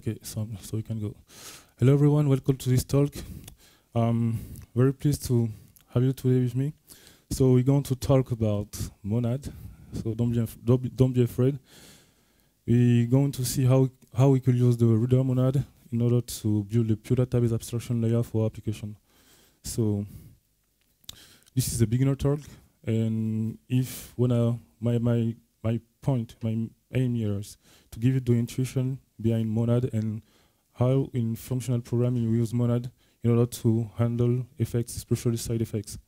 Okay, so, so we can go. Hello everyone, welcome to this talk. I'm very pleased to have you today with me. So we're going to talk about monad. So don't be, don't don't be afraid. We're going to see how, how we could use the reader monad in order to build a pure database abstraction layer for application. So this is a beginner talk, and if when I, my, my, my point, my aim here is to give you the intuition behind monad and how in functional programming we use monad in order to handle effects, especially side effects.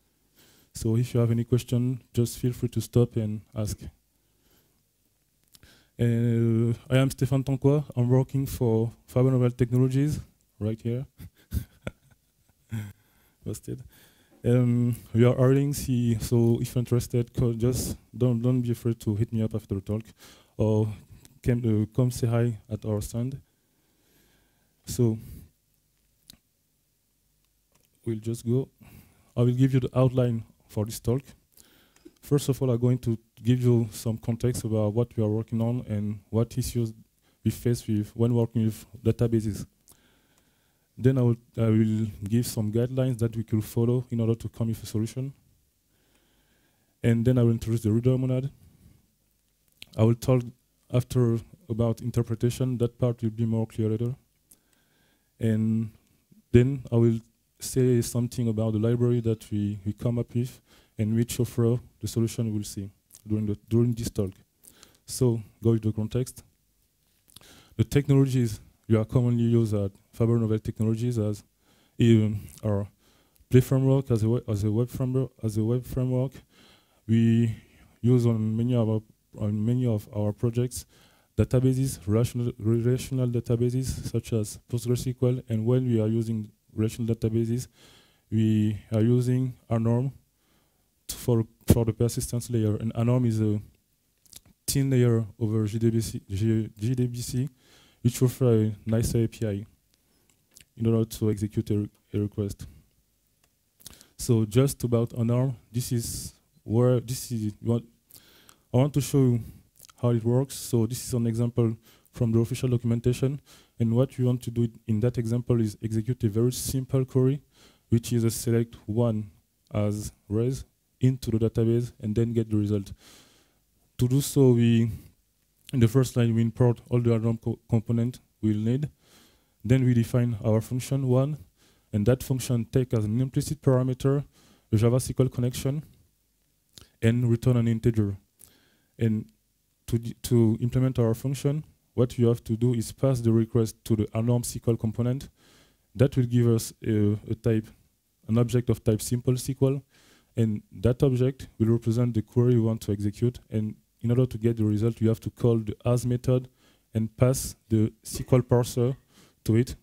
So if you have any question, just feel free to stop and ask. Uh, I am Stéphane Tankoua. I'm working for Fabernovel Technologies, right here. Posted. Um, we are hiring so if you're interested, just don't don't be afraid to hit me up after the talk, or come, uh, come say hi at our stand. So we'll just go. I will give you the outline for this talk. First of all, I'm going to give you some context about what we are working on and what issues we face with when working with databases. Then I will, I will give some guidelines that we could follow in order to come with a solution. And then I will introduce the reader monad. I will talk after about interpretation. That part will be more clear later. And then I will say something about the library that we, we come up with and which offer the solution we'll see during, the, during this talk. So, go with the context. The technologies you are commonly used at Fabernovel Technologies as even our Play framework as a, as a web framework. As a web framework, we use on many of our on many of our projects databases, relational, relational databases such as PostgreSQL, and when we are using relational databases, we are using ANORM for, for the persistence layer. And ANORM is a thin layer over JDBC, JDBC which offers a nice API in order to execute a, a request. So just about ANORM, this is where this is what I want to show you how it works. So this is an example from the official documentation. And what we want to do in that example is execute a very simple query, which is a select one as res into the database and then get the result. To do so, we in the first line we import all the ANORM co component we'll need. Then we define our function one, and that function take as an implicit parameter the Java SQL connection and return an integer. And to, to implement our function, what you have to do is pass the request to the ANORM SQL component. That will give us a, a type, an object of type simple SQL, and that object will represent the query you want to execute. And in order to get the result, you have to call the as method and pass the SQL parser to it.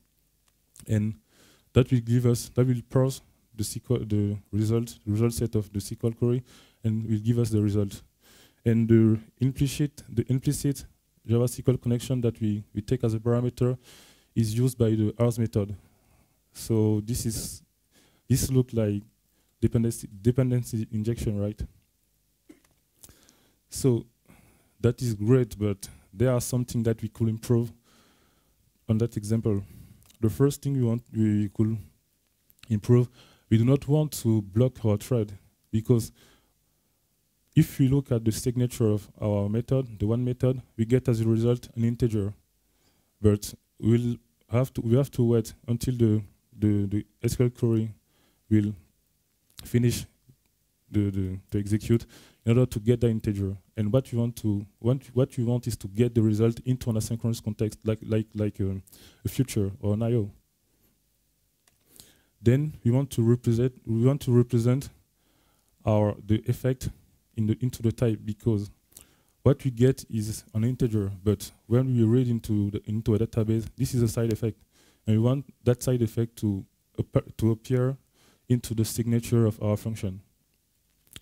And that will give us, that will parse the SQL, the result, the result set of the SQL query, and will give us the result. And the implicit, the implicit Java SQL connection that we, we take as a parameter is used by the as method. So this is this look like dependency dependency injection, right? So that is great, but there are something that we could improve on that example. The first thing we want we could improve, we do not want to block our thread because if we look at the signature of our method, the one method, we get as a result an integer. But we'll have to we have to wait until the the, the SQL query will finish the, the to execute in order to get the integer. And what you want to want what you want is to get the result into an asynchronous context, like like like um, a future or an I/O. Then we want to represent we want to represent our the effect in the, into the type because what we get is an integer, but when we read into the, into a database, this is a side effect, and we want that side effect to to appear into the signature of our function.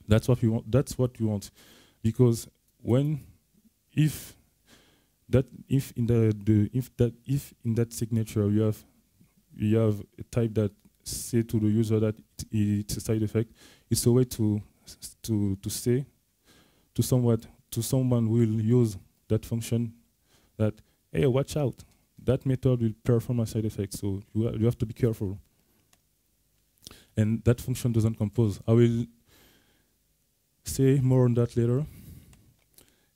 That's what we want. That's what we want, because when if that if in the, the if that if in that signature you have you have a type that say to the user that it, it's a side effect, it's a way to to to say to somewhat to someone will use that function that hey watch out that method will perform a side effect. So you, you have to be careful. And that function doesn't compose. I will say more on that later.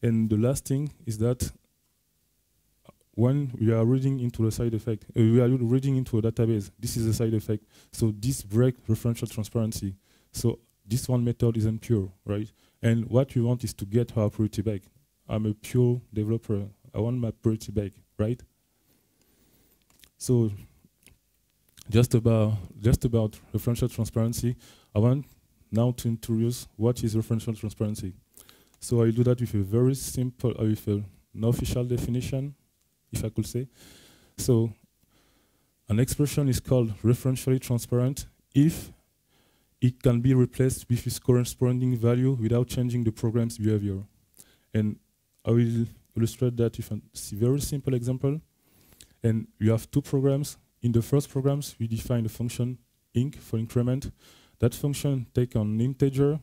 And the last thing is that when we are reading into a side effect, uh, we are reading into a database, this is a side effect. So this breaks referential transparency. So this one method isn't pure, right? And what we want is to get our purity back. I'm a pure developer. I want my purity back, right? So just about just about referential transparency, I want now to introduce what is referential transparency. So I do that with a very simple, uh, with an official definition, if I could say. So an expression is called referentially transparent if it can be replaced with its corresponding value without changing the program's behavior. And I will illustrate that with a very simple example. And we have two programs. In the first programs, we define the function inc for increment. That function take an integer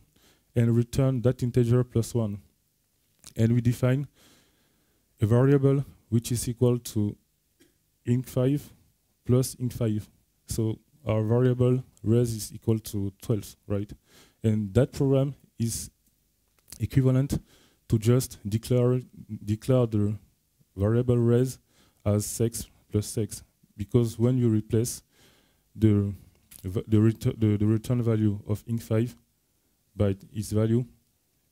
and return that integer plus one. And we define a variable which is equal to inc5 plus inc5. So our variable res is equal to 12, right? And that program is equivalent to just declare declare the variable res as sex plus sex because when you replace the the, retur the, the return value of inc5 by its value,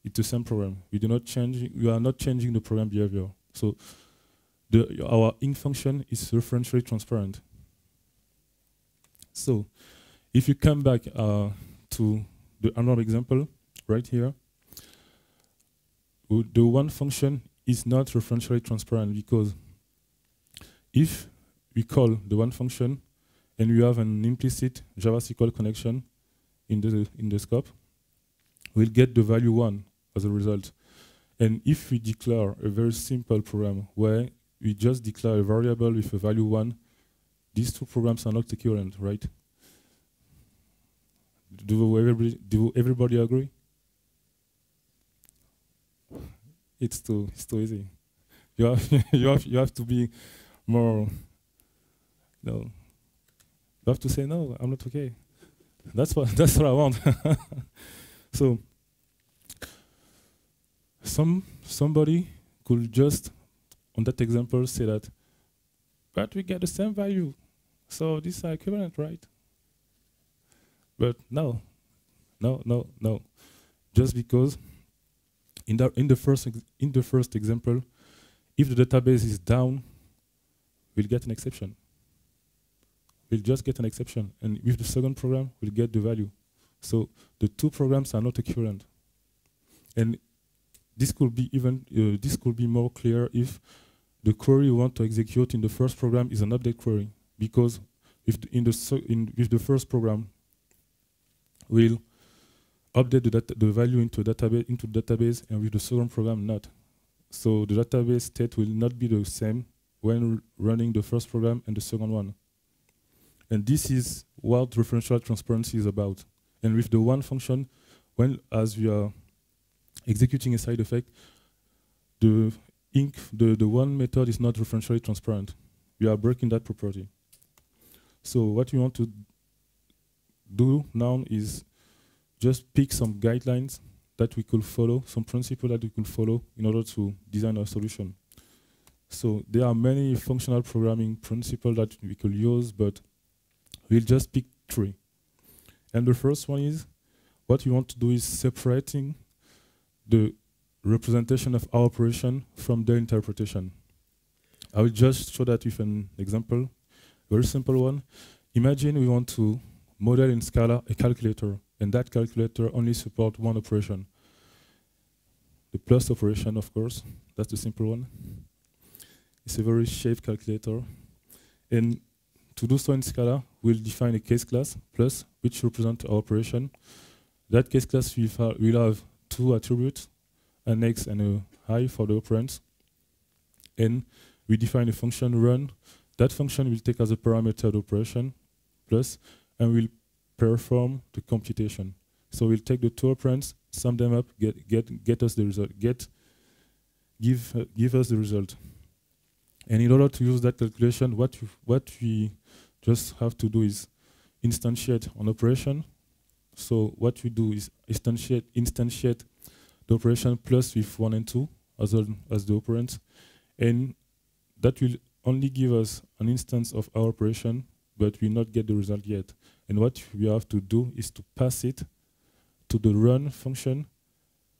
it's the same program. We do not change. We are not changing the program behavior. So the our inc function is referentially transparent. So if you come back uh, to the another example right here, the one function is not referentially transparent because if we call the one function and we have an implicit Java SQL connection in the in the scope, we'll get the value one as a result. And if we declare a very simple program where we just declare a variable with a value one, these two programs are not equivalent, right? Do everybody, do everybody agree? It's too, it's too easy. You have, you have, you have to be more. No, you have to say no. I'm not okay. That's what that's what I want. so some somebody could just on that example say that, but we get the same value, so these are equivalent, right? But no, no, no, no. Just because in the in the first in the first example, if the database is down, we'll get an exception. We'll just get an exception, and with the second program, we'll get the value. So the two programs are not equivalent, and this could be even uh, this could be more clear if the query you want to execute in the first program is an update query, because if in the in the first program will update the, the value into database into database and with the second program not. So the database state will not be the same when running the first program and the second one. And this is what referential transparency is about. And with the one function, when as we are executing a side effect, the the, the one method is not referentially transparent. We are breaking that property. So what we want to do now is just pick some guidelines that we could follow, some principles that we could follow in order to design our solution. So there are many functional programming principles that we could use, but we'll just pick three. And the first one is, what we want to do is separating the representation of our operation from the interpretation. I will just show that with an example, very simple one. Imagine we want to model in Scala a calculator, and that calculator only supports one operation. The plus operation, of course, that's the simple one. It's a very shaped calculator. And to do so in Scala, we'll define a case class, plus, which represents our operation. That case class will, will have two attributes, an x and a i for the operands. And we define a function run. That function will take as a parameter the operation, plus, and will perform the computation. So we'll take the two operands, sum them up, get get get us the result, get give uh, give us the result. And in order to use that calculation, what, what we just have to do is instantiate an operation. So what we do is instantiate, instantiate the operation plus with 1 and 2 as, a, as the operands. And that will only give us an instance of our operation, but will not get the result yet. And what we have to do is to pass it to the run function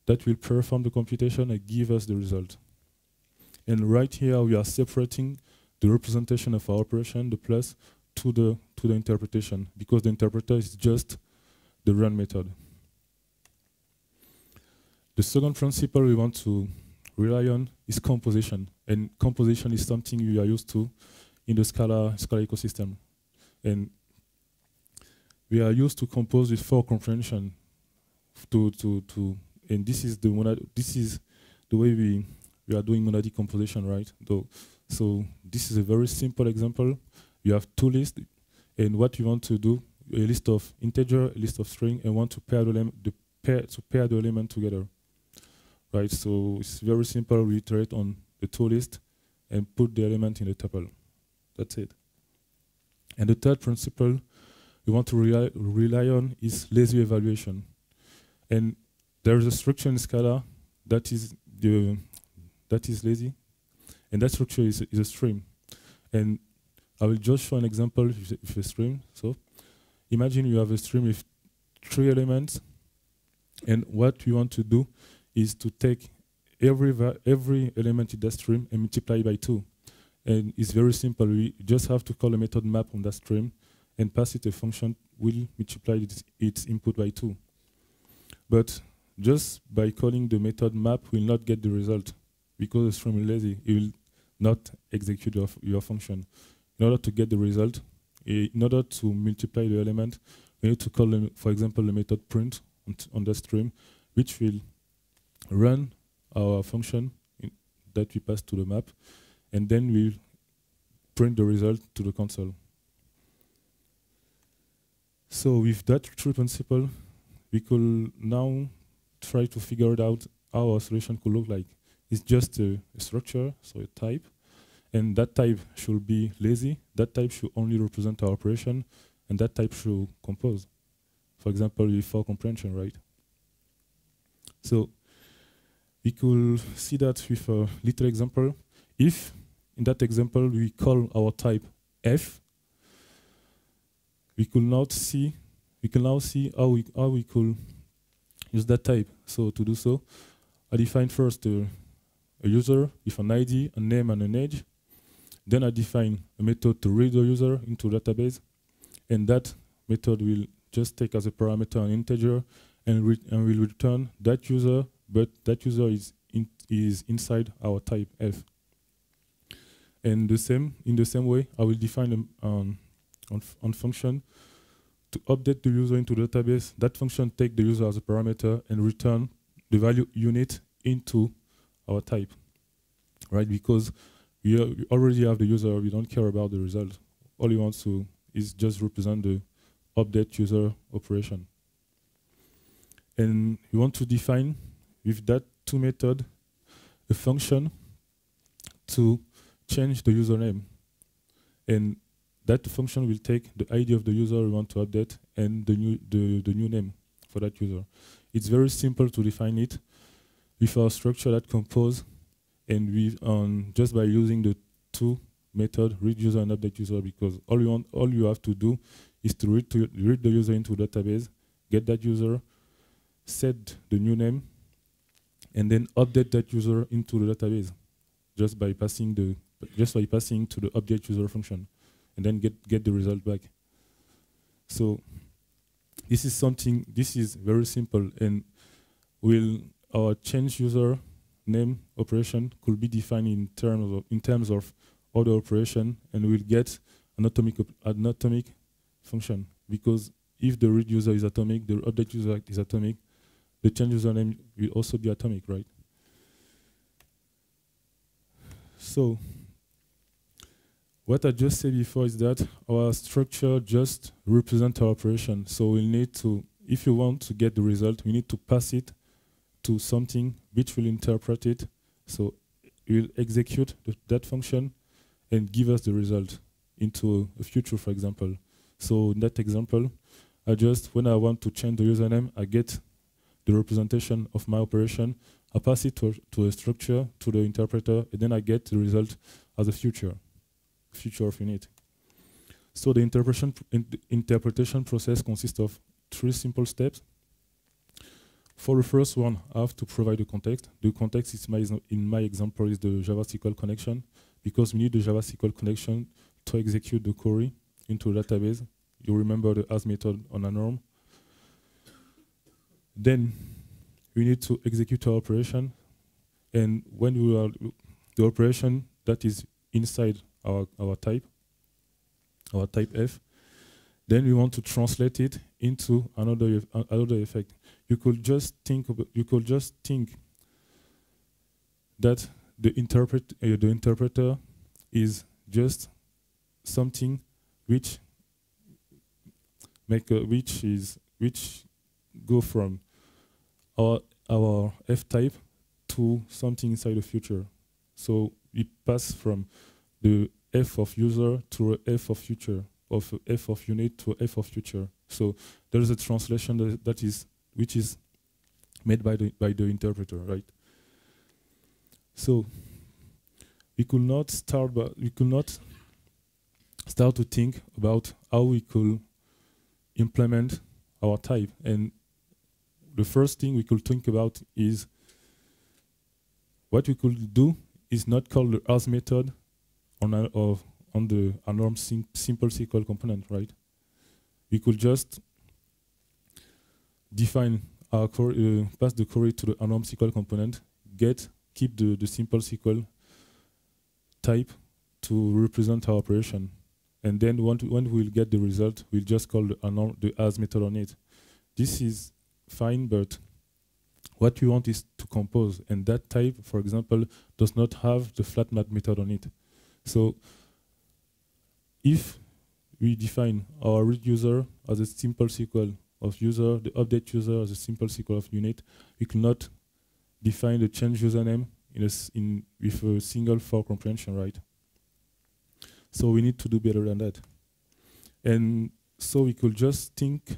that will perform the computation and give us the result. And right here, we are separating the representation of our operation, the plus, to the, to the interpretation, because the interpreter is just the run method. The second principle we want to rely on is composition. And composition is something we are used to in the Scala, Scala ecosystem. And we are used to compose with for comprehension to, to, to and this is the monad this is the way we we are doing monadic composition, right? Though, so this is a very simple example. You have two lists, and what you want to do a list of integer, a list of string, and want to pair the, the pair to pair the element together, right? So it's very simple. We iterate on the two list and put the element in the tuple. That's it. And the third principle we want to rely, rely on is lazy evaluation. And there is a structure in Scala that is the that is lazy, and that structure is, is a stream. And I will just show an example with a stream. So imagine you have a stream with three elements, and what we want to do is to take every every element in that stream and multiply by two. And it's very simple. We just have to call a method map on that stream and pass it a function will multiply its, its input by two. But just by calling the method map will not get the result because it's from lazy, it will not execute your, your function. In order to get the result, eh, in order to multiply the element, we need to call, for example, the method print on, on the stream, which will run our function that we pass to the map, and then we'll print the result to the console. So with that true principle, we could now try to figure it out how our solution could look like. It's just a, a structure, so a type, and that type should be lazy. That type should only represent our operation, and that type should compose. For example, with for comprehension, right? So we could see that with a little example. If in that example we call our type f, we could now see we can now see how we how we could use that type. So to do so, I define first uh, a user with an ID, a name, and an age. Then I define a method to read the user into database, and that method will just take as a parameter an integer and, and will return that user, but that user is in is inside our type f. And the same in the same way, I will define a, um, on, on function to update the user into the database. That function take the user as a parameter and return the value unit into our type, right? Because we, we already have the user, we don't care about the result. All we want to is just represent the update user operation. And we want to define with that two method a function to change the username. And that function will take the ID of the user we want to update and the new, the, the new name for that user. It's very simple to define it with our structure that compose and we um, just by using the two method read user and update user because all you want all you have to do is to read to read the user into database, get that user, set the new name, and then update that user into the database just by passing the just by passing to the update user function and then get get the result back. So this is something this is very simple and will our change user name operation could be defined in terms of in terms of other operation and we'll get an atomic an atomic function because if the read user is atomic, the update user is atomic, the change user name will also be atomic, right? So what I just said before is that our structure just represents our operation. So we need to, if you want to get the result, we need to pass it to something which will interpret it. So we'll execute that function and give us the result into a future, for example. So in that example, I just, when I want to change the username, I get the representation of my operation, I pass it to, to a structure, to the interpreter, and then I get the result as a future, future of unit. So the interpretation, in interpretation process consists of three simple steps. For the first one, I have to provide the context. The context is my, in my example is the Java SQL connection, because we need the Java SQL connection to execute the query into the database. You remember the as method on Anorm. Then we need to execute our operation. And when we are the operation that is inside our, our type, our type f, then we want to translate it into another another effect. You could just think you could just think that the interpret uh, the interpreter is just something which make a, which is which go from our our f type to something inside the future. So it pass from the f of user to f of future of f of unit to f of future. So there is a translation that, that is which is made by the by the interpreter, right? So we could not start, but we could not start to think about how we could implement our type. And the first thing we could think about is what we could do is not call the as method on a, of on the norm sim simple SQL component, right? We could just define our query, uh, pass the query to the anorm SQL component, get keep the, the simple SQL type to represent our operation. And then when, when we'll get the result, we'll just call the, the as method on it. This is fine, but what we want is to compose. And that type, for example, does not have the flat map method on it. So if we define our read user as a simple SQL of user, the update user as a simple SQL of unit, we cannot define the change username in a in with a single for comprehension, right? So we need to do better than that. And so we could just think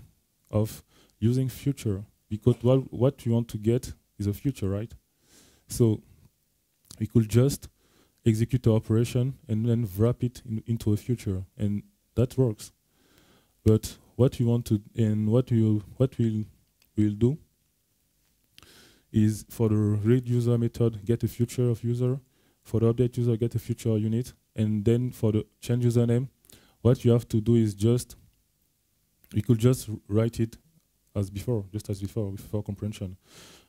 of using future because what, what we want to get is a future, right? So we could just execute the operation and then wrap it in, into a future, and that works. But what we want to and what we what we'll will do is for the read user method get a future of user, for the update user get a future unit, and then for the change username, what you have to do is just we could just write it as before, just as before, before comprehension.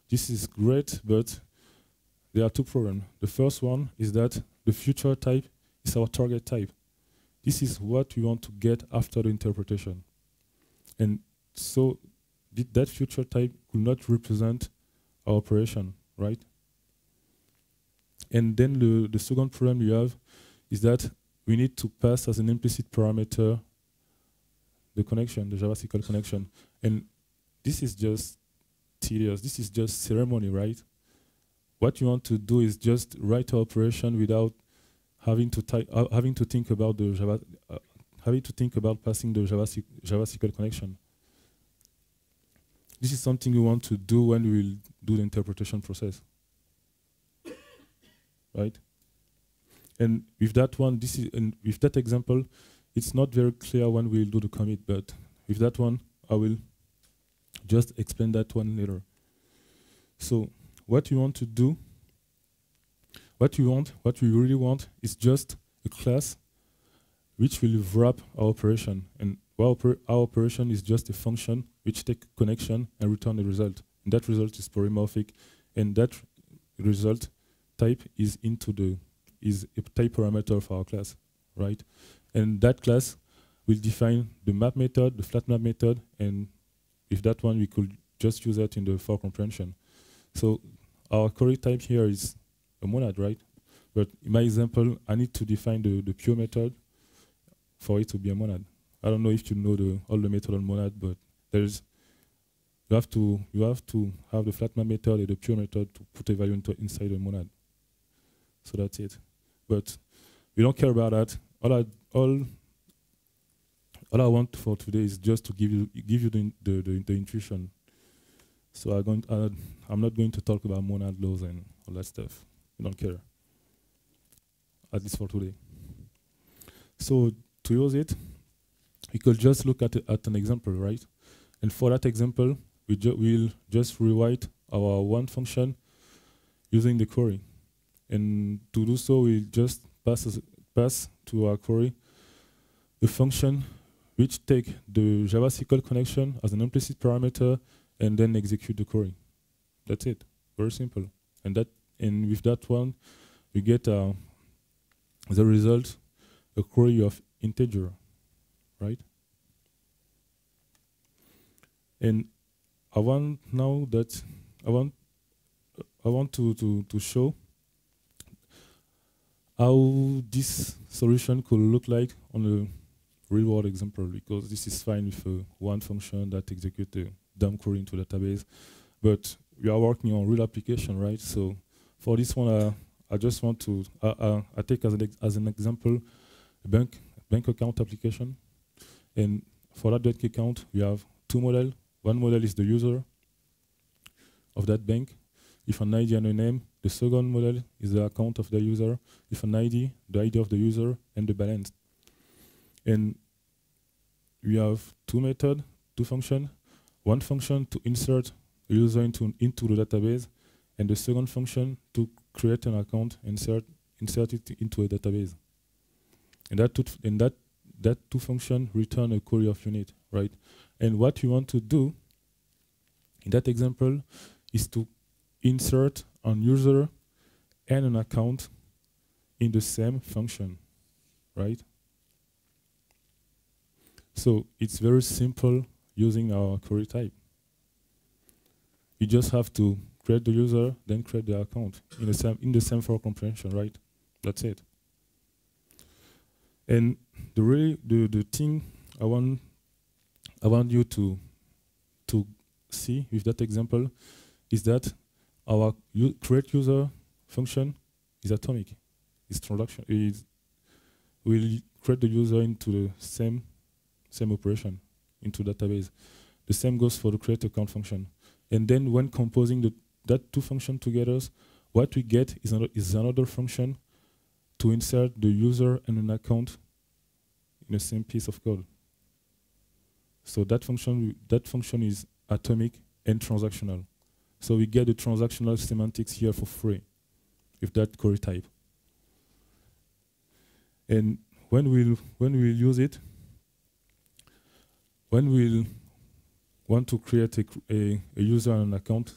This is great, but there are two problems. The first one is that the future type is our target type. This is what we want to get after the interpretation. And so that future type could not represent our operation, right? And then the, the second problem you have is that we need to pass as an implicit parameter the connection, the Java SQL connection. And this is just tedious. This is just ceremony, right? what you want to do is just write an operation without having to uh, having to think about the Java, uh, having to think about passing the Java, Java SQL connection. This is something we want to do when we will do the interpretation process, right? And with that one, this is and with that example, it's not very clear when we'll do the commit, but with that one, I will just explain that one later. So what you want to do, what you want, what we really want is just a class which will wrap our operation. And our, our operation is just a function which take connection and return the result. And that result is polymorphic, and that result type is into the is a type parameter of our class, right? And that class will define the map method, the flat map method, and if that one we could just use that in the for comprehension. So our query type here is a monad, right? But in my example, I need to define the, the pure method for it to be a monad. I don't know if you know the, all the method on monad, but there's you have to you have to have the flatMap method and the pure method to put a value into inside the monad. So that's it. But we don't care about that. All I, all all I want for today is just to give you give you the the, the, the intuition. So I'm going uh, I'm not going to talk about monad laws and all that stuff. I don't care. At least for today. So to use it, we could just look at at an example, right? And for that example, we ju will just rewrite our one function using the query. And to do so, we just pass pass to our query a function which take the JavaSQL connection as an implicit parameter and then execute the query. That's it. Very simple. And that and with that one, we get uh, the result a query of integer, right? And I want now that I want I want to to to show how this solution could look like on a real world example because this is fine with uh, one function that executes a dump query into database. But we are working on real application, right? So for this one, uh, I just want to, uh, uh I take as an, as an example a bank, bank account application. And for that bank account, we have two models. One model is the user of that bank, If an ID and a name. The second model is the account of the user, If an ID, the ID of the user, and the balance. And we have two methods, two functions. One function to insert a user into, into the database, and the second function to create an account and insert, insert it into a database. And that, and that, that two function return a query of unit, right? And what you want to do in that example is to insert an user and an account in the same function, right? So it's very simple using our query type. You just have to create the user, then create the account in the same in the same for comprehension, right? That's it. And the really the, the thing I want I want you to to see with that example is that our create user function is atomic. It's transaction is will create the user into the same same operation into database. The same goes for the create account function. And then when composing the, that two functions together, what we get is another, is another function to insert the user and an account in the same piece of code. So that function that function is atomic and transactional. So we get the transactional semantics here for free with that query type. And when we'll when we'll use it, when we want to create a, a, a, user and an account,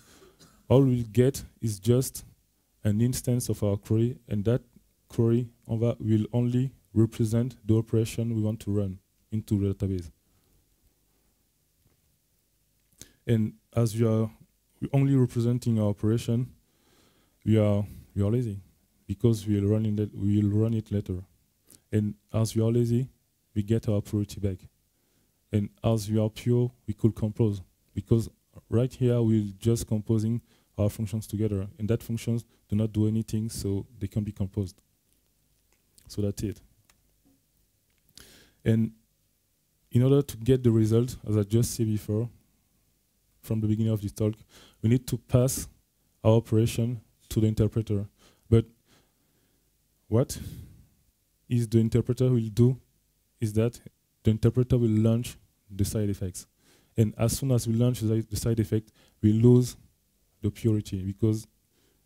all we'll get is just an instance of our query, and that query will only represent the operation we want to run into the database. And as we are only representing our operation, we are we are lazy because we'll run it we'll run it later. And as we are lazy, we get our priority back. And as we are pure, we could compose because right here we're just composing our functions together, and that functions do not do anything, so they can be composed. So that's it. And in order to get the result, as I just said before, from the beginning of this talk, we need to pass our operation to the interpreter. But what is the interpreter will do is that the interpreter will launch the side effects. And as soon as we launch the side effect, we lose the purity because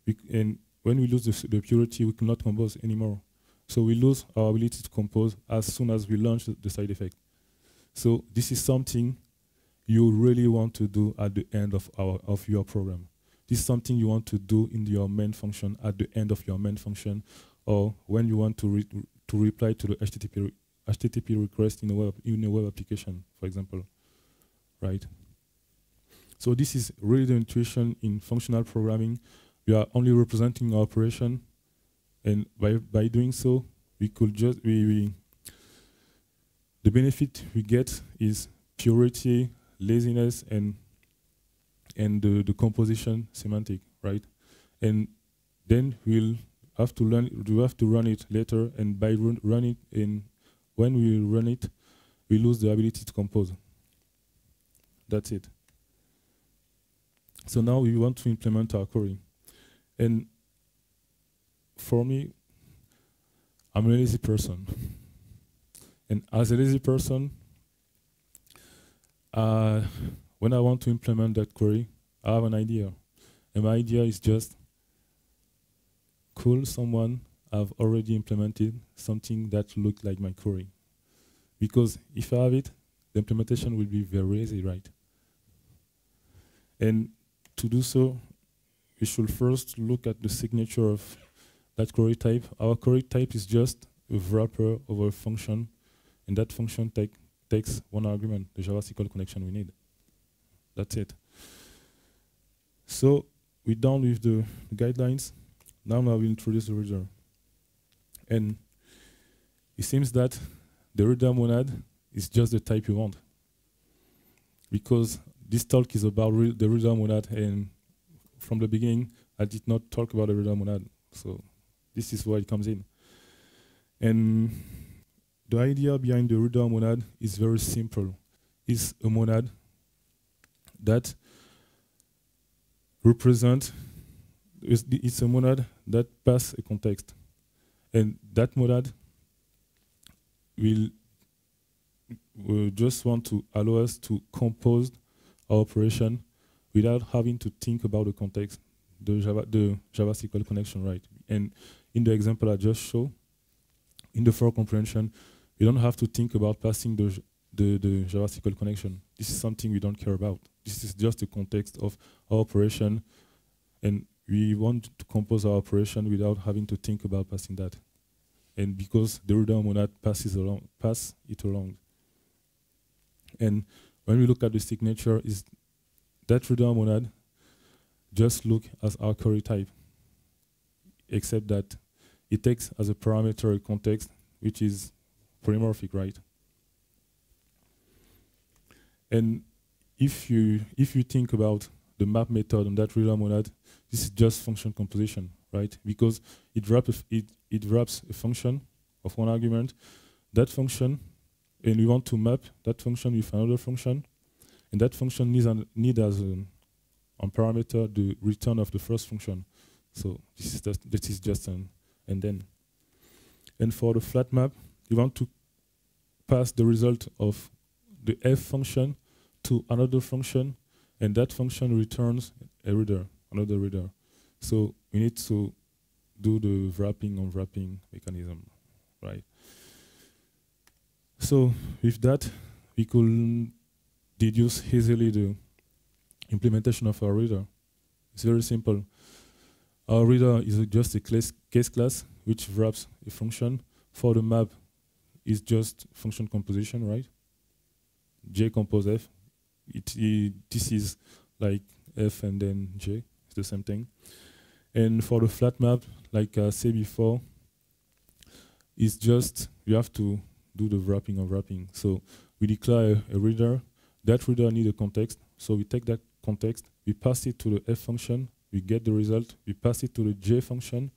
we and when we lose the, the, purity, we cannot compose anymore. So we lose our ability to compose as soon as we launch the, side effect. So this is something you really want to do at the end of our of your program. This is something you want to do in your main function at the end of your main function, or when you want to re to reply to the HTTP HTTP request in a web in a web application, for example, right? So this is really the intuition in functional programming. We are only representing our operation, and by by doing so, we could just we, we the benefit we get is purity, laziness, and and the, the composition semantic, right? And then we'll have to learn. We have to run it later, and by run, run it in, when we run it, we lose the ability to compose. That's it. So now we want to implement our query, and for me, I'm a lazy person, and as a lazy person, uh, when I want to implement that query, I have an idea. And my idea is just call someone have already implemented something that looked like my query? Because if I have it, the implementation will be very easy, right? And to do so, we should first look at the signature of that query type. Our query type is just a wrapper over a function, and that function take, takes one argument, the Java SQL connection we need. That's it. So we're done with the, guidelines. Now I will introduce the reader. And it seems that the reader monad is just the type you want. Because this talk is about the reader monad, and from the beginning, I did not talk about the reader monad. So this is where it comes in. And the idea behind the reader monad is very simple. It's a monad that represent it's a monad that pass a context and that monad will just want to allow us to compose our operation without having to think about the context the java the java sql connection right and in the example i just show in the for comprehension we don't have to think about passing the the, the Java SQL connection. This is something we don't care about. This is just the context of our operation, and we want to compose our operation without having to think about passing that. And because the reader monad passes along, pass it along. And when we look at the signature, is that reader monad just look as our query type, except that it takes as a parameter a context, which is polymorphic, right? And if you if you think about the map method on that reader monad, this is just function composition, right? Because it wraps it it wraps a function of one argument, that function, and we want to map that function with another function, and that function needs an, need as an on parameter the return of the first function. So this is just, this is just an and then. And for the flat map, you want to pass the result of the f function to another function, and that function returns a reader, another reader. So we need to do the wrapping on wrapping mechanism, right? So with that, we could deduce easily the implementation of our reader. It's very simple. Our reader is just a case class which wraps a function. For the map, it's just function composition, right? J compose F. It, it, this is like F and then J. The same thing. And for the flat map, like I said before, it's just you have to do the wrapping of wrapping. So we declare a, a reader. That reader needs a context. So we take that context, we pass it to the F function, we get the result, we pass it to the J function.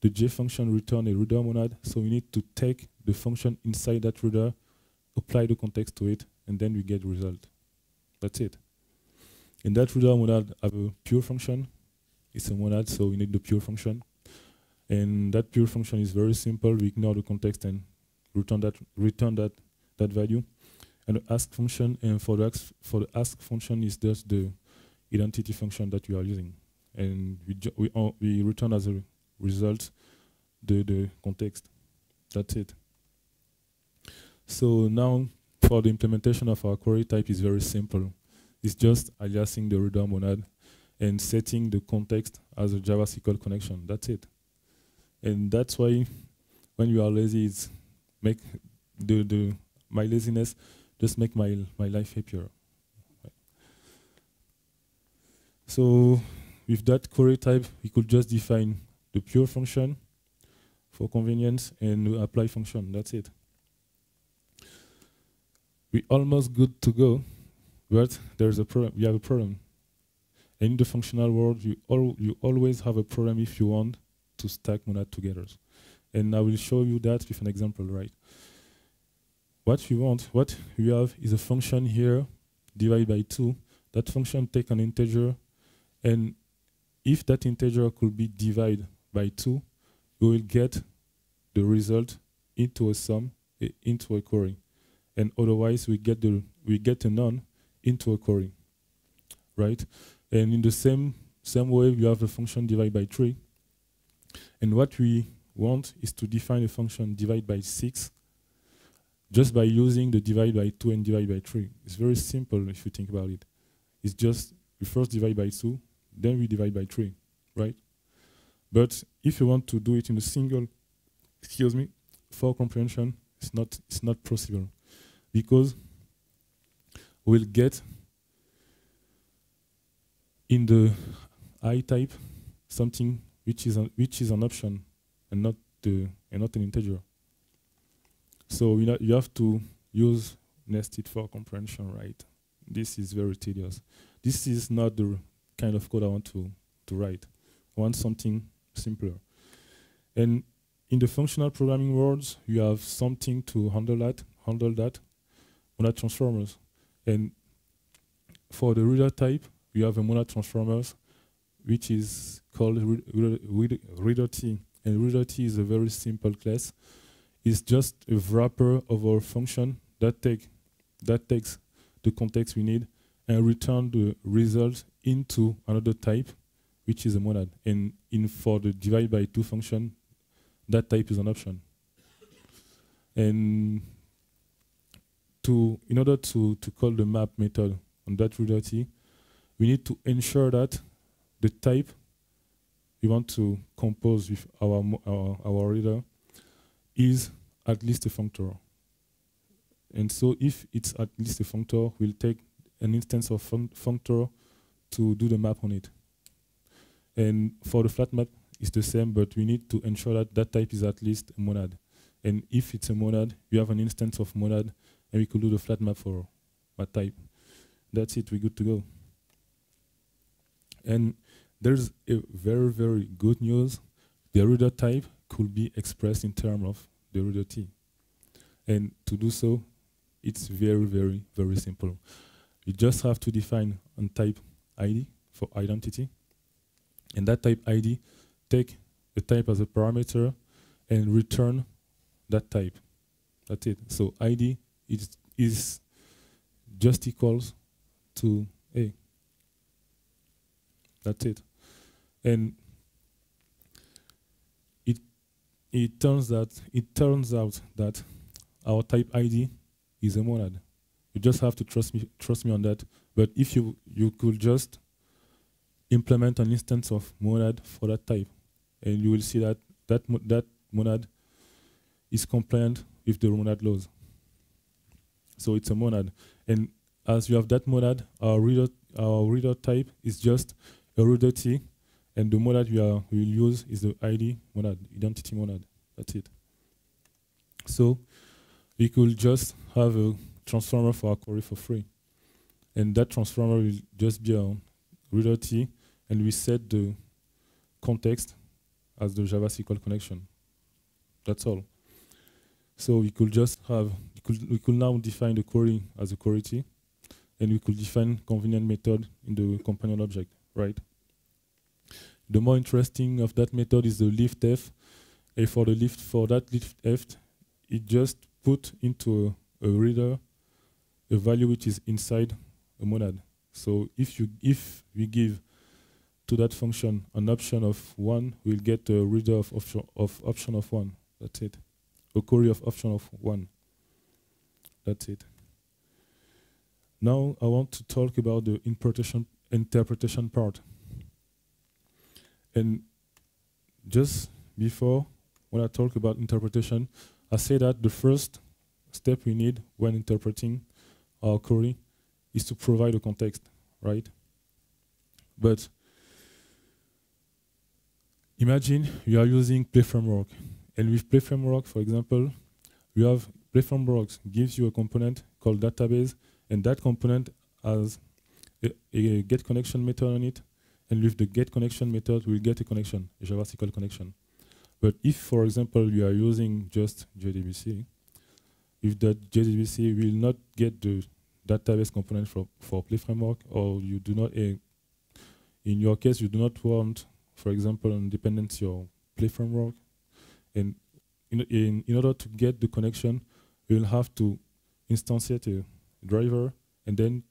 The J function return a reader monad. So we need to take the function inside that reader, apply the context to it, and then we get the result. That's it. In that reader monad have a pure function. It's a monad, so we need the pure function. And that pure function is very simple. We ignore the context and return that return that that value. And the ask function, and for the ask, for the ask function is just the identity function that we are using, and we we uh, we return as a result the the context. That's it. So now for the implementation of our query type is very simple. It's just aliasing the reader monad and setting the context as a Java SQL connection. That's it. And that's why when you are lazy, it's make the, the my laziness just make my my life happier. So with that query type, we could just define the pure function for convenience and apply function. That's it We're almost good to go, but there's a problem. We have a problem. In the functional world, you, al you always have a problem if you want to stack monad together. And I will show you that with an example, right? What we want, what we have is a function here divided by 2. That function take an integer, and if that integer could be divided by 2, we will get the result into a Some, into a query. And otherwise, we get, the, we get a none into a query, right? And in the same, same way, we have a function divided by 3. And what we want is to define a function divided by 6 just by using the divide by 2 and divide by 3. It's very simple if you think about it. It's just we first divide by 2, then we divide by 3, right? But if you want to do it in a single, excuse me, for comprehension, it's not, it's not possible. Because we'll get in the I type something which is, an, which is an option and not, the, and not an integer. So you, know, you have to use nested for comprehension, right? This is very tedious. This is not the kind of code I want to, to write. I want something simpler. And in the functional programming worlds, you have something to handle that, handle that, monad transformers. And for the reader type, you have a monad transformers, which is called reader T. And reader T is a very simple class It's just a wrapper of our function that take that takes the context we need and return the result into another type, which is a monad. And in for the divide by two function, that type is an option. And to in order to, to call the map method on that reader we need to ensure that the type we want to compose with our, our, our reader is at least a functor. And so if it's at least a functor, we'll take an instance of fun functor to do the map on it. And for the flat map, it's the same, but we need to ensure that that type is at least a monad. And if it's a monad, we have an instance of monad, and we could do the flat map for that type. That's it, we're good to go. And there's a very, very good news. The reader type could be expressed in terms of the reader T. And to do so, it's very, very, very simple. You just have to define a type ID for identity. And that type ID, take the type as a parameter and return that type. That's it. So ID is, is just equals to A. That's it. And it it turns that it turns out that our type ID is a monad. You just have to trust me trust me on that. But if you you could just implement an instance of monad for that type, and you will see that that mo that monad is compliant with the monad laws. So it's a monad, and as you have that monad, our reader our reader type is just a reader T and the monad we, are, we will use is the ID monad, identity monad. That's it. So we could just have a transformer for our query for free. And that transformer will just be a reader T, and we set the context as the Java SQL connection. That's all. So we could just have, we could, we could now define the query as a query T, and we could define convenient method in the companion object, right? The more interesting of that method is the liftf. And for the lift for that lift f, it just put into a, a reader a value which is inside a monad. So if you if we give to that function an option of one, we'll get a reader of option of option of one. That's it. A query of option of one. That's it. Now I want to talk about the interpretation interpretation part. And just before, when I talk about interpretation, I say that the first step we need when interpreting our query is to provide a context, right? But imagine you are using Play Framework. And with Play Framework, for example, you have Play Framework gives you a component called database, and that component has a, a get connection method on it, and with the get connection method, we'll get a connection, a Java SQL connection. But if, for example, you are using just JDBC, if that JDBC will not get the database component for, for Play Framework, or you do not, uh, in your case, you do not want, for example, an dependency or Play Framework, and in, in, in order to get the connection, you will have to instantiate a driver and then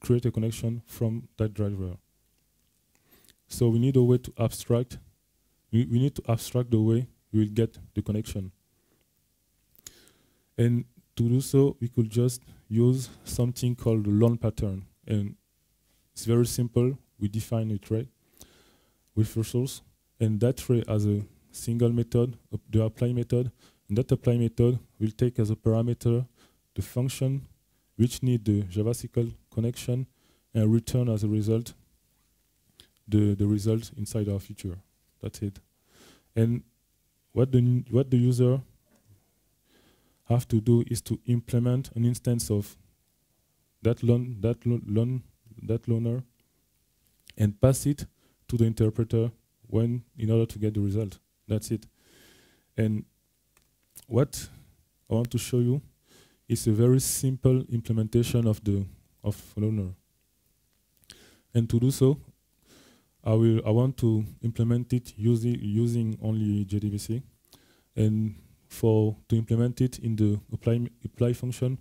create a connection from that driver. So we need a way to abstract. We, we need to abstract the way we will get the connection. And to do so, we could just use something called the loan pattern. And it's very simple. We define a trait with resource, and that trait has a single method, the apply method, and that apply method will take as a parameter the function which need the JavaSQL connection and return as a result the, the result inside our future. That's it. And what the, what the user have to do is to implement an instance of that loan, that loan, that loaner, and pass it to the interpreter when in order to get the result. That's it. And what I want to show you is a very simple implementation of the of loaner. And to do so, I will I want to implement it using using only JDBC. And for to implement it in the apply apply function,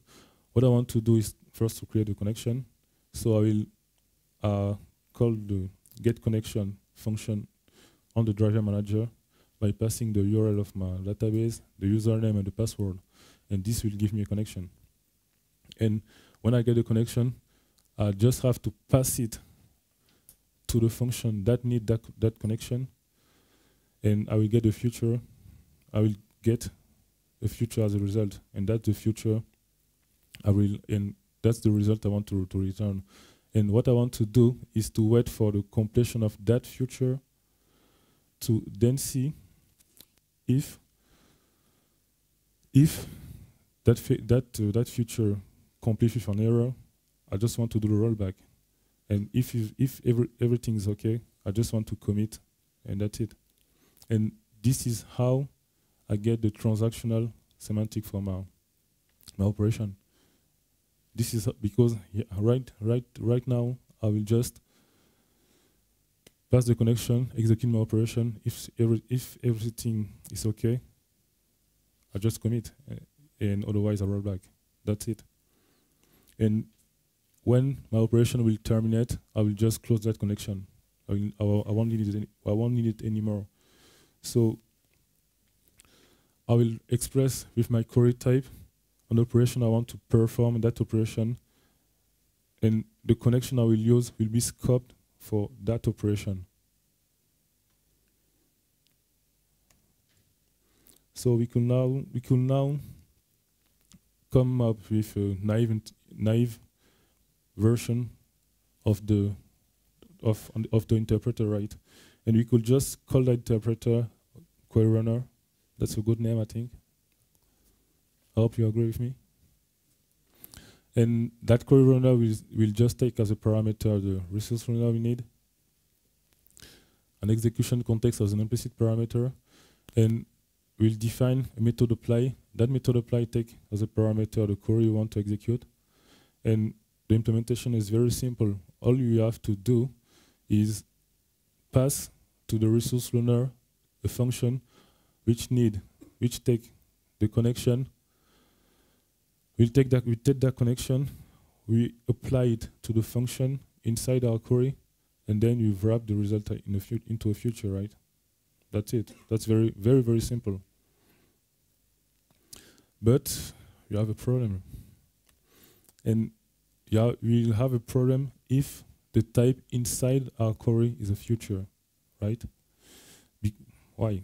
what I want to do is first to create a connection. So I will uh, call the get connection function on the driver manager by passing the URL of my database, the username and the password, and this will give me a connection. And when I get a connection, I just have to pass it to the function that need that, that connection, and I will get a future. I will get a future as a result, and that's the future I will, and that's the result I want to, to return. And what I want to do is to wait for the completion of that future to then see if if that that uh, that future completes with an error, I just want to do the rollback. And if if every, everything is okay, I just want to commit, and that's it. And this is how I get the transactional semantic for my my operation. This is because yeah, right right right now I will just pass the connection, execute my operation. If every, if everything is okay, I just commit, uh, and otherwise I roll back. That's it. And when my operation will terminate, I will just close that connection. I, will, I, I won't need it. Any, I won't need it anymore. So I will express with my query type an operation I want to perform that operation, and the connection I will use will be scoped for that operation. So we could now we could now come up with a naive naive version of the of of the interpreter, right? And we could just call that interpreter query runner. That's a good name, I think. I hope you agree with me. And that query runner will, will just take as a parameter the resource runner we need, an execution context as an implicit parameter, and we'll define a method apply. That method apply take as a parameter the query you want to execute. And the implementation is very simple. All you have to do is pass to the resource loaner a function which need, which take the connection We'll take that, we take that connection, we apply it to the function inside our query, and then we wrap the result in a into a future, right? That's it. That's very, very, very simple. But you have a problem. And yeah, we'll have a problem if the type inside our query is a future, right? Be why?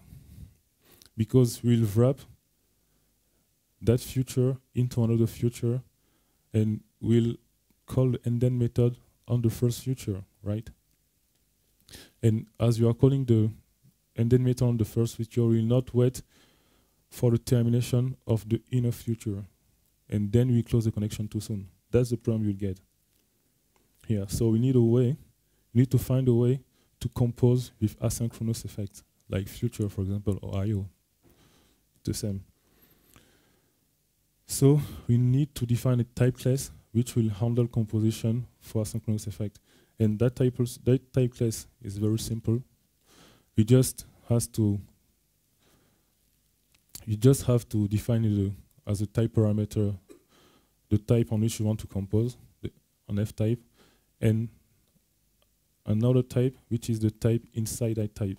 Because we'll wrap that future into another future and we'll call the andThen method on the first future, right? And as you are calling the andThen method on the first future, we'll not wait for the termination of the inner future. And then we close the connection too soon. That's the problem you'll get. Yeah, so we need a way, we need to find a way to compose with asynchronous effects. like future, for example, or IO. The same. So we need to define a type class which will handle composition for asynchronous effect. And that type, that type class is very simple. We just has to you just have to define it uh, as a type parameter the type on which you want to compose, the, an F type, and another type which is the type inside that type.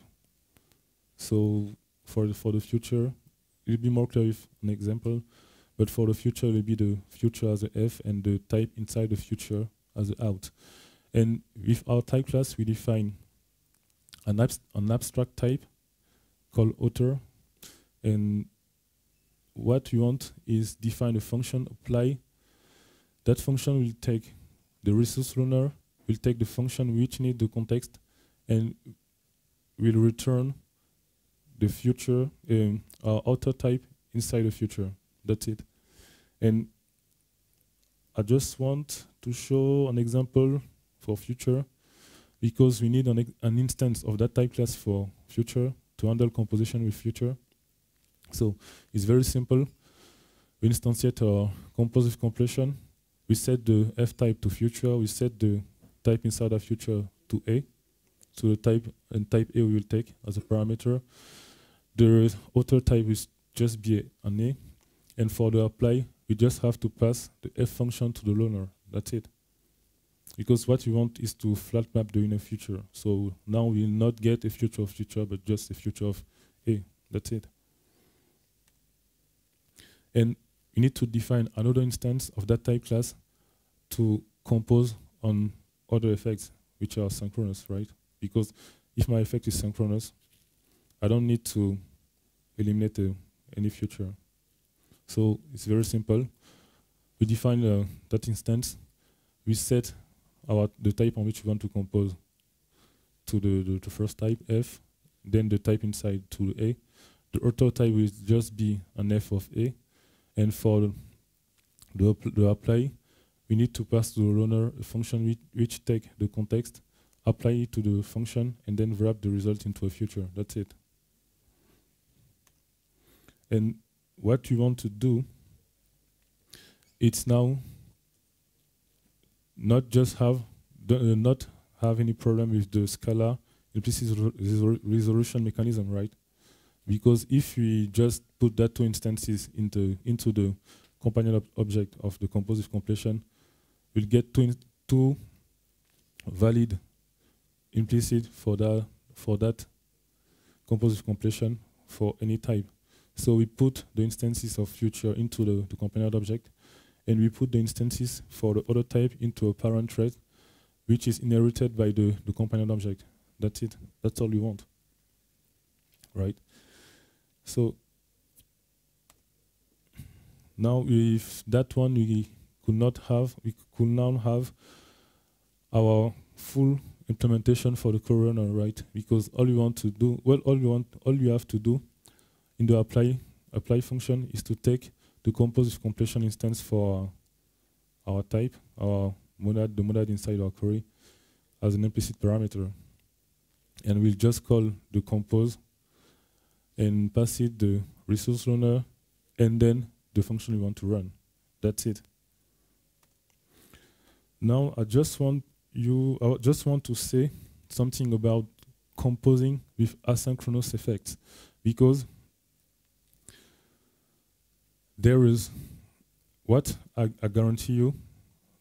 So for the, for the future, it will be more clear with an example, but for the future, it will be the future as a F and the type inside the future as a out. And with our type class, we define an, abst an abstract type called author, and what we want is define a function, apply. That function will take the resource loaner, will take the function which need the context, and will return the future, um, our author type inside the future. That's it. And I just want to show an example for future because we need an, an instance of that type class for future to handle composition with future. So it's very simple. We instantiate our compose completion. We set the F type to future. We set the type inside of future to A. So the type and type A we will take as a parameter. The author type will just be an A. And for the apply, we just have to pass the F function to the loaner. That's it. Because what we want is to flat map the inner future. So now we will not get a future of future, but just a future of A. That's it. And you need to define another instance of that type class to compose on other effects which are synchronous, right? Because if my effect is synchronous, I don't need to eliminate uh, any future. So it's very simple. We define uh, that instance. We set our the type on which we want to compose to the, the, the first type, F, then the type inside to A. The auto type will just be an F of A, and for the, apply, we need to pass the runner a function which, which take the context, apply it to the function, and then wrap the result into a future. That's it. And what you want to do, it's now not just have uh, not have any problem with the Scala implicit resolution mechanism, right? Because if we just put that two instances into into the companion ob object of the composite completion, we'll get two two valid implicit for that for that composite completion for any type. So we put the instances of future into the, the companion object, and we put the instances for the other type into a parent trait, which is inherited by the, the companion object. That's it. That's all we want. Right? So now if that one we could not have, we could now have our full implementation for the corona, right? Because all you want to do, well, all you want, all you have to do in the apply apply function is to take the compose completion instance for our type, our monad, the monad inside our query, as an implicit parameter, and we'll just call the compose and pass it the resource loaner, and then the function we want to run. That's it. Now I just want you, I just want to say something about composing with asynchronous effects, because there is what I, I guarantee you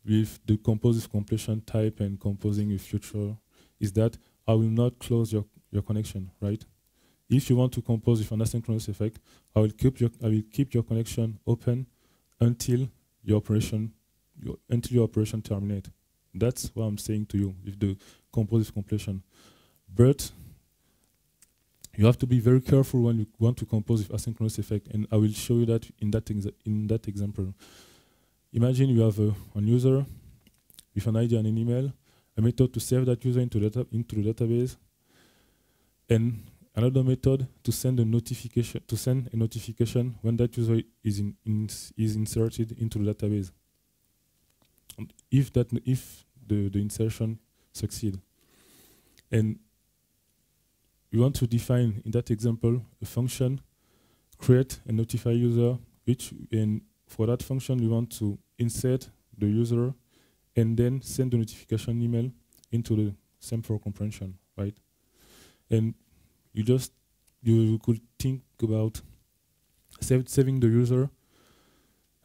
with the composite completion type and composing with future is that I will not close your, your connection, right? If you want to compose with an asynchronous effect, I will keep your I will keep your connection open until your operation your, until your operation terminate. That's what I'm saying to you with the compose is completion. But you have to be very careful when you want to compose with asynchronous effect, and I will show you that in that in that example. Imagine you have a, user with an ID and an email, a method to save that user into, data, into the database, and Another method to send a notification to send a notification when that user is in, in is inserted into the database. And if that if the, the insertion succeed. And we want to define in that example a function, create and notify user, which and for that function we want to insert the user and then send the notification email into the SAM for comprehension, right? And you just you could think about saving the user,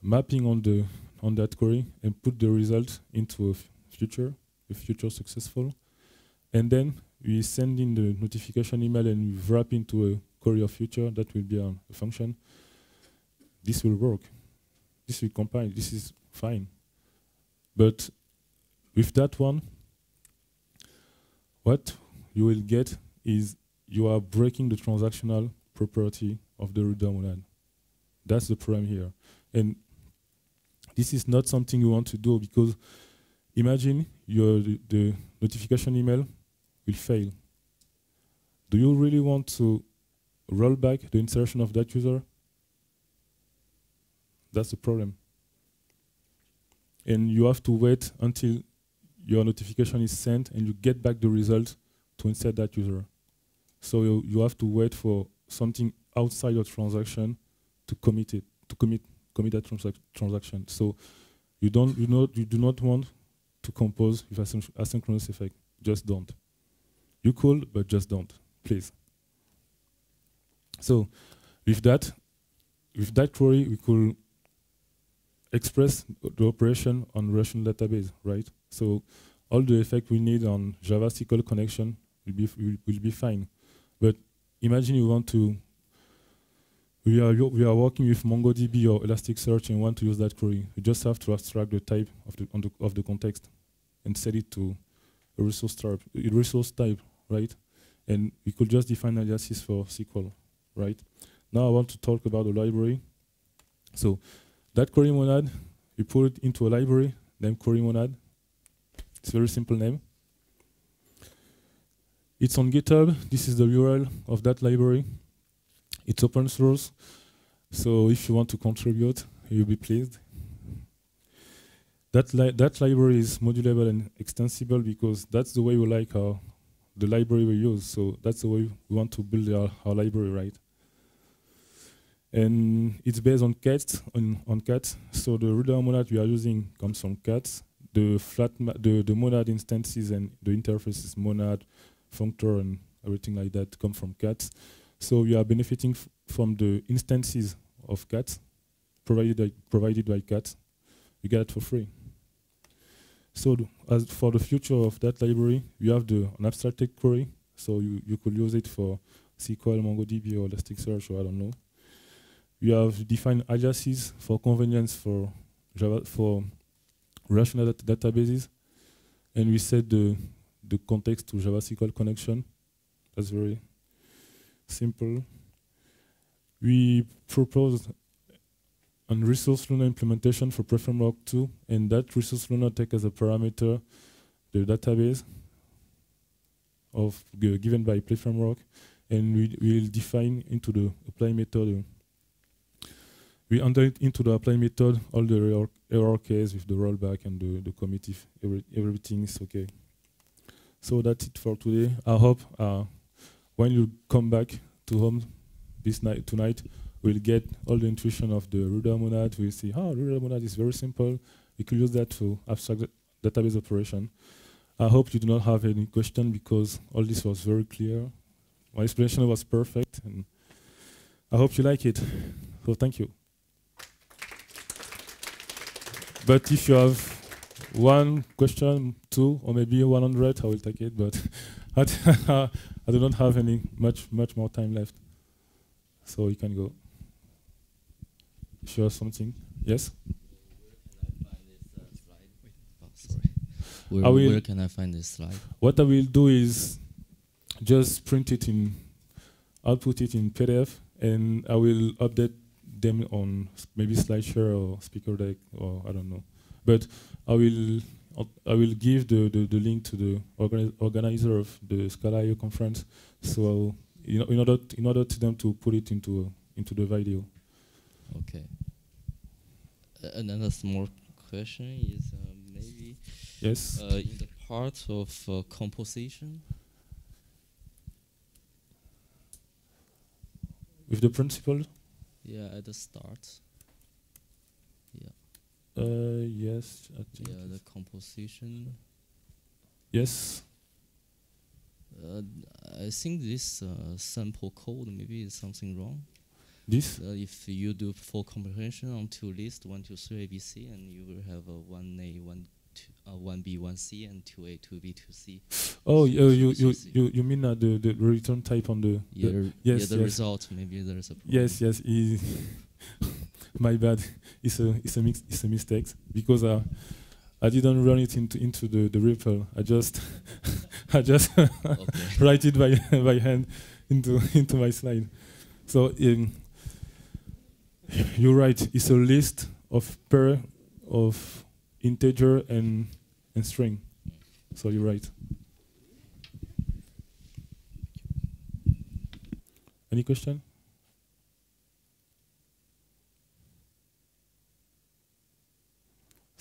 mapping on the on that query, and put the result into a future, a future successful, and then we send in the notification email and we wrap into a query of future that will be a, a function. This will work. This will compile. This is fine. But with that one, what you will get is you are breaking the transactional property of the reader monad. That's the problem here. And this is not something you want to do because imagine your the notification email will fail. Do you really want to roll back the insertion of that user? That's the problem. And you have to wait until your notification is sent and you get back the result to insert that user. So you, you have to wait for something outside your transaction to commit it, to commit commit that transac transaction. So you don't you not you do not want to compose with asynchronous effect. Just don't. You could, but just don't, please. So with that, with that query, we could express the operation on relational database, right? So all the effect we need on Java SQL connection will be will be fine. But imagine you want to we are we are working with MongoDB or Elasticsearch and want to use that query. You just have to abstract the type of the, the of the context and set it to a resource type, a resource type, right? And we could just define aliases for SQL, right? Now I want to talk about the library. So that query monad, we put it into a library named query monad. It's a very simple name. It's on GitHub. This is the URL of that library. It's open source. So if you want to contribute, you'll be pleased. That, li that library is modulable and extensible because that's the way we like our, the library we use. So that's the way we want to build our, our library, right? And it's based on cats, on, on cats. So the reader monad we are using comes from cats. The flat, the, the monad instances and the interfaces monad, functor, and everything like that come from cats. So we are benefiting from the instances of cats provided by, provided by cats. You get it for free. So as for the future of that library, you have the an abstracted query. So you, you could use it for SQL, MongoDB, or Elasticsearch, or I don't know. You have defined aliases for convenience for Java for relational dat databases, and we set the the context to Java SQL connection. That's very simple. We proposed a resource loaner implementation for PlayFramework 2, and that resource loaner takes as a parameter the database of given by PlayFramework, and we will define into the apply method. We enter into the apply method all the error, error case with the rollback and the, the commit if every, everything is okay. So that's it for today. I hope uh, when you come back to home this night tonight, we'll get all the intuition of the reader monad. We'll see, oh, reader monad is very simple. We can use that to abstract database operation. I hope you do not have any question because all this was very clear. My explanation was perfect, and I hope you like it. So thank you. But if you have one question, two, or maybe 100, I will take it. But I do not have any much much more time left, so you can go. If you have something, yes. Where, where can I find this slide? What I will do is just print it in, I'll put it in PDF, and I will update them on maybe SlideShare or SpeakerDeck or I don't know. But I will I will give the, the, the link to the organi organizer of the Scala.io conference, so in, in order to, in order to them to put it into into the video. Okay. Uh, another small question is uh, maybe yes uh, in the part of uh, composition. with the principle? Yeah, at the start. Uh, yes. I think Yeah, the composition. yes. Uh, I think this uh, sample code maybe is something wrong. This. Uh, if you do for comprehension on two lists, one two three ABC, and you will have a one A one two uh, one B one C and two A two B two C. Oh, So- you you you, you, you mean uh, the the return type on the, Yeah, the yes, yeah, the yes. result maybe there's a problem. yes yes my bad. It's a it's a mix it's a mistake because uh, I didn't run it into into the the REPL. I just I just write it by by hand into into my slide. So um, you're right. It's a list of pair of integer and and string. So you're right. Any question?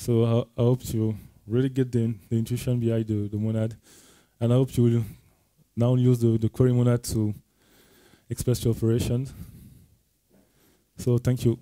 So I, I hope you really get the, the intuition behind the, the monad, and I hope you will now use the, the query monad to express your operations. So thank you.